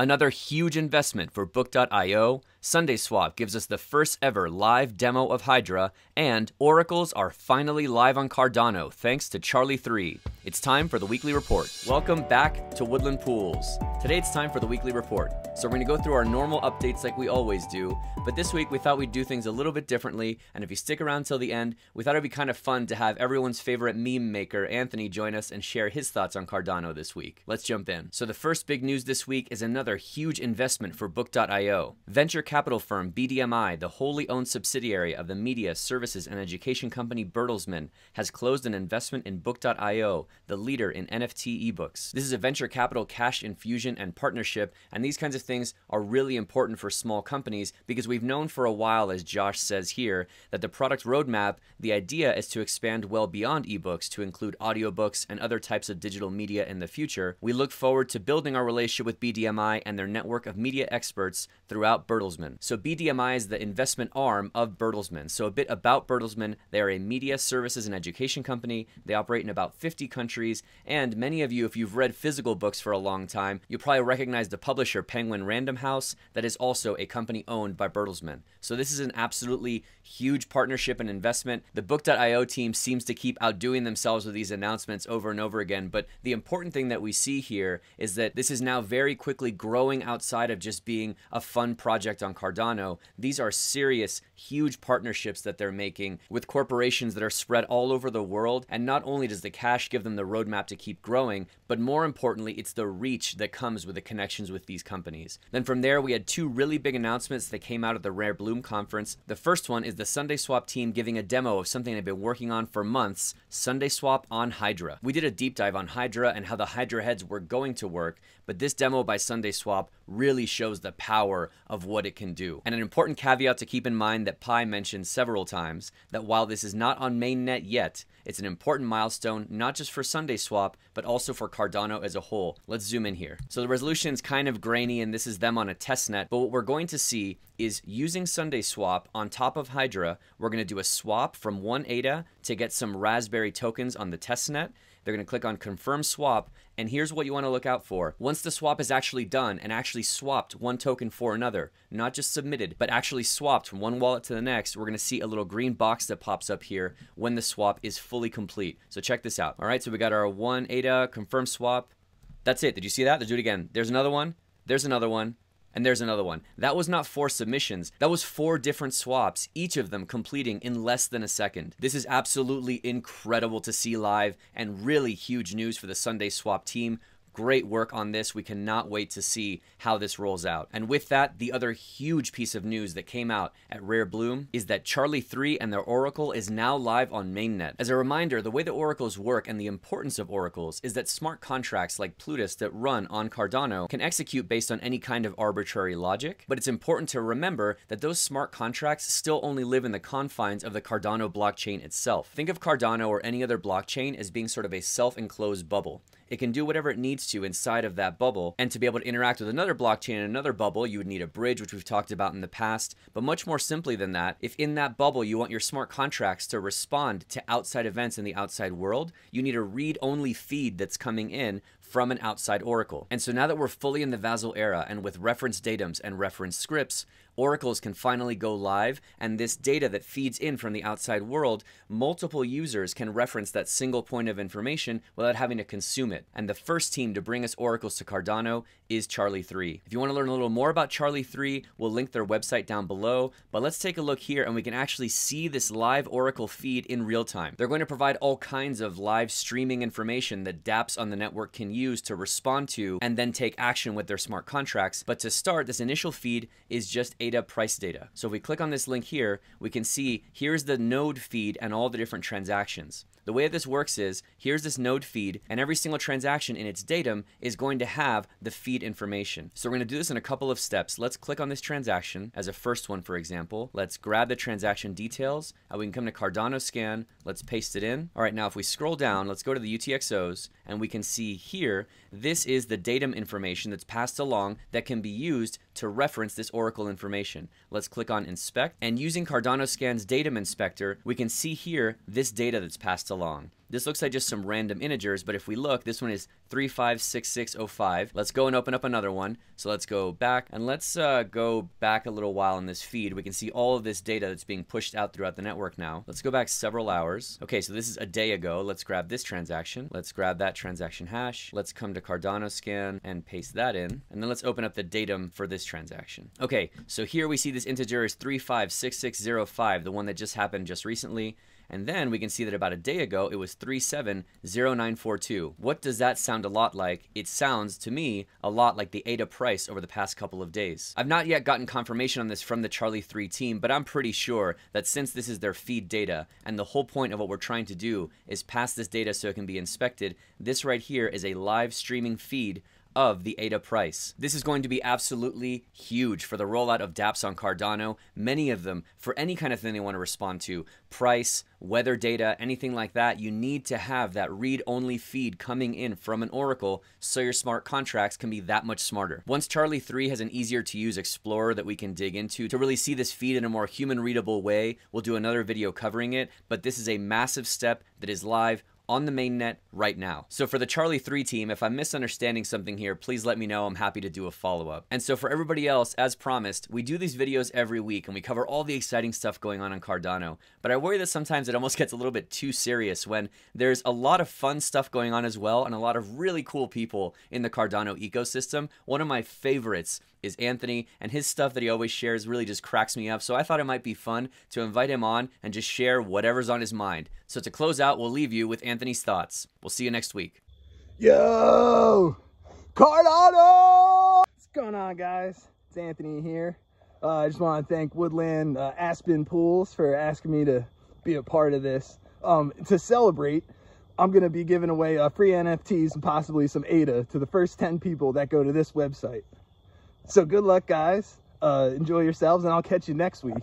Another huge investment for Book.io, SundaeSwap gives us the first ever live demo of Hydra, and Oracles are finally live on Cardano thanks to Charli3. It's time for the weekly report. Welcome back to Woodland Pools. Today it's time for the weekly report. So we're going to go through our normal updates like we always do, but this week we thought we'd do things a little bit differently, and if you stick around till the end, we thought it'd be kind of fun to have everyone's favorite meme maker, Anthony, join us and share his thoughts on Cardano this week. Let's jump in. So the first big news this week is another huge investment for Book.io. Venture capital firm BDMI, the wholly owned subsidiary of the media, services, and education company Bertelsmann, has closed an investment in Book.io, the leader in NFT ebooks. This is a venture capital cash infusion and partnership, and these kinds of things are really important for small companies because we've known for a while, as Josh says here, that the product roadmap, the idea is to expand well beyond ebooks to include audiobooks and other types of digital media in the future. We look forward to building our relationship with BDMI and their network of media experts throughout Bertelsmann. So BDMI is the investment arm of Bertelsmann. So a bit about Bertelsmann, they are a media services and education company. They operate in about 50 countries, and many of you, if you've read physical books for a long time, you probably recognize the publisher Penguin Random House that is also a company owned by Bertelsmann. So this is an absolutely huge partnership and investment. The Book.io team seems to keep outdoing themselves with these announcements over and over again, but the important thing that we see here is that this is now very quickly growing outside of just being a fun project on Cardano. These are serious, huge partnerships that they're making with corporations that are spread all over the world, and not only does the cash give them the roadmap to keep growing, but more importantly, it's the reach that comes with the connections with these companies. Then from there, we had two really big announcements that came out of the Rare Bloom conference. The first one is the SundaeSwap team giving a demo of something they've been working on for months SundaeSwap on Hydra. We did a deep dive on Hydra and how the Hydra heads were going to work, but this demo by SundaeSwap really shows the power of what it can do. And an important caveat to keep in mind that Pi mentioned several times that while this is not on mainnet yet, it's an important milestone not just for SundaeSwap, but also for Cardano as a whole. Let's zoom in here. So the resolution is kind of grainy and this is them on a testnet, but what we're going to see is using SundaeSwap on top of Hydra, we're going to do a swap from one ADA to get some Raspberry tokens on the testnet. They're going to click on confirm swap and here's what you want to look out for. Once the swap is actually done and actually swapped one token for another, not just submitted, but actually swapped from one wallet to the next, we're going to see a little green box that pops up here when the swap is fully complete. So check this out. All right, so we got our one ADA uh, confirm swap. That's it. Did you see that? Let's do it again. There's another one. There's another one. And there's another one. That was not four submissions. That was four different swaps, each of them completing in less than a second. This is absolutely incredible to see live and really huge news for the SundaeSwap team Great work on this. We cannot wait to see how this rolls out. And with that, the other huge piece of news that came out at Rare Bloom is that Charli3 and their Oracle is now live on mainnet. As a reminder, the way that oracles work and the importance of oracles is that smart contracts like Plutus that run on Cardano can execute based on any kind of arbitrary logic, but it's important to remember that those smart contracts still only live in the confines of the Cardano blockchain itself. Think of Cardano or any other blockchain as being sort of a self-enclosed bubble. It can do whatever it needs to inside of that bubble. And to be able to interact with another blockchain in another bubble, you would need a bridge, which we've talked about in the past. But much more simply than that, if in that bubble you want your smart contracts to respond to outside events in the outside world, you need a read only feed that's coming in from an outside oracle. And so now that we're fully in the Vasil era and with reference datums and reference scripts, oracles can finally go live and this data that feeds in from the outside world, multiple users can reference that single point of information without having to consume it. And the first team to bring us oracles to Cardano is Charli3. If you want to learn a little more about Charli3, we'll link their website down below, but let's take a look here and we can actually see this live oracle feed in real time. They're going to provide all kinds of live streaming information that dApps on the network can use to respond to and then take action with their smart contracts. But to start, this initial feed is just ADA price data. So if we click on this link here, we can see here's the node feed and all the different transactions. The way this works is here's this node feed, and every single transaction in its datum is going to have the feed information. So we're going to do this in a couple of steps. Let's click on this transaction as a first one, for example. Let's grab the transaction details. and we can come to Cardanoscan. Let's paste it in. All right, now if we scroll down, let's go to the UTXOs, and we can see here this is the datum information that's passed along that can be used to reference this Oracle information. Let's click on Inspect, and using Cardanoscan's Datum Inspector, we can see here this data that's passed along. This looks like just some random integers, but if we look, this one is 356605. Let's go and open up another one. So let's go back and let's uh, go back a little while in this feed. We can see all of this data that's being pushed out throughout the network now. Let's go back several hours. Okay, so this is a day ago. Let's grab this transaction. Let's grab that transaction hash. Let's come to Cardanoscan and paste that in. And then let's open up the datum for this transaction. Okay, so here we see this integer is 356605, the one that just happened just recently. And then we can see that about a day ago, it was 370942. What does that sound a lot like? It sounds, to me, a lot like the ADA price over the past couple of days. I've not yet gotten confirmation on this from the Charli3 team, but I'm pretty sure that since this is their feed data, and the whole point of what we're trying to do is pass this data so it can be inspected, this right here is a live streaming feed of the ADA price. This is going to be absolutely huge for the rollout of dApps on Cardano, many of them for any kind of thing they want to respond to, price, weather data, anything like that, you need to have that read-only feed coming in from an Oracle so your smart contracts can be that much smarter. Once Charli3 has an easier to use Explorer that we can dig into to really see this feed in a more human readable way, we'll do another video covering it, but this is a massive step that is live on the mainnet right now. So for the Charli3 team, if I'm misunderstanding something here, please let me know. I'm happy to do a follow-up. And so for everybody else, as promised, we do these videos every week and we cover all the exciting stuff going on on Cardano. But I worry that sometimes it almost gets a little bit too serious when there's a lot of fun stuff going on as well and a lot of really cool people in the Cardano ecosystem. One of my favorites is Anthony, and his stuff that he always shares really just cracks me up. So I thought it might be fun to invite him on and just share whatever's on his mind. So to close out, we'll leave you with Anthony's thoughts. We'll see you next week. Yo, Cardano! What's going on, guys? It's Anthony here. Uh, I just want to thank Woodland uh, Aspen Pools for asking me to be a part of this. Um, to celebrate, I'm going to be giving away uh, free NFTs and possibly some ADA to the first 10 people that go to this website. So good luck, guys. Uh, enjoy yourselves, and I'll catch you next week.